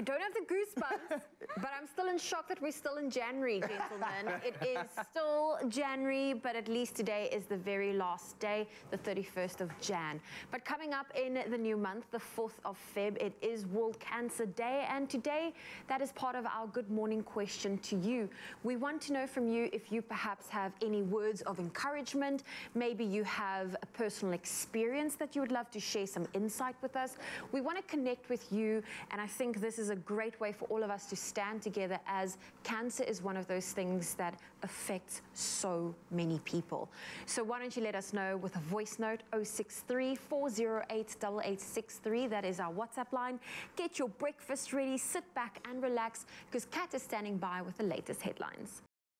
I don't have the goosebumps, but I'm still in shock that we're still in January, gentlemen. it is still January, but at least today is the very last day, the 31st of Jan. But coming up in the new month, the 4th of Feb, it is World Cancer Day, and today that is part of our good morning question to you. We want to know from you if you perhaps have any words of encouragement, maybe you have a personal experience that you would love to share some insight with us. We want to connect with you, and I think this is a great way for all of us to stand together as cancer is one of those things that affects so many people. So why don't you let us know with a voice note 063 408 8863. That is our WhatsApp line. Get your breakfast ready, sit back and relax because Kat is standing by with the latest headlines.